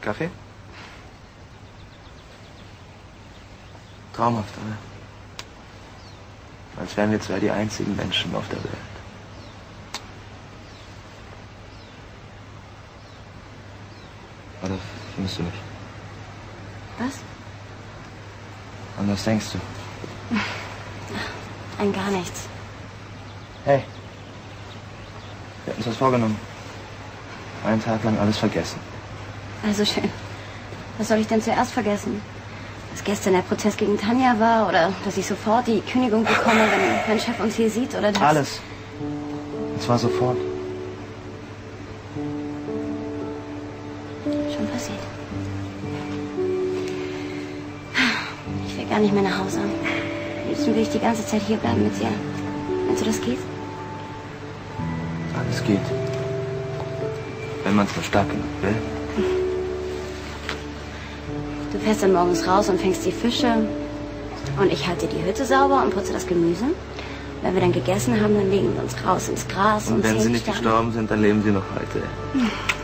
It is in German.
Kaffee? Traumhaft, oder? Als wären wir zwei die einzigen Menschen auf der Welt. Oder findest du nicht? Was? An was denkst du? Ein gar nichts. Hey. Wir hatten uns was vorgenommen. Einen Tag lang alles vergessen. Also schön. Was soll ich denn zuerst vergessen? Dass gestern der Protest gegen Tanja war oder dass ich sofort die Kündigung bekomme, wenn mein Chef uns hier sieht oder dass... Alles. Und zwar sofort. Schon passiert. Ich will gar nicht mehr nach Hause. Am liebsten will ich die ganze Zeit hier bleiben mit dir. Meinst du, das geht? Alles geht. Wenn man es nur stark genug will. Du fährst dann morgens raus und fängst die Fische. Und ich halte die Hütte sauber und putze das Gemüse. Wenn wir dann gegessen haben, dann legen wir uns raus ins Gras und, Und wenn sie nicht gestorben sind, dann leben sie noch heute.